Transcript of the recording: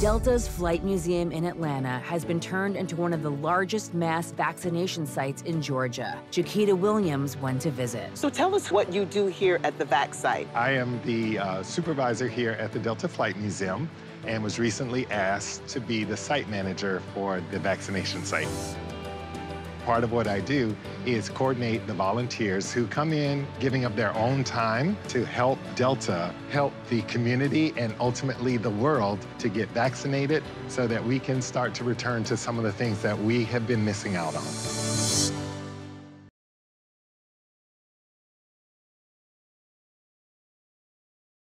Delta's Flight Museum in Atlanta has been turned into one of the largest mass vaccination sites in Georgia. JaQuitta Williams went to visit. So tell us what you do here at the VAC site. I am the uh, supervisor here at the Delta Flight Museum and was recently asked to be the site manager for the vaccination site. Part of what I do is coordinate the volunteers who come in giving up their own time to help Delta, help the community, and ultimately the world to get vaccinated so that we can start to return to some of the things that we have been missing out on.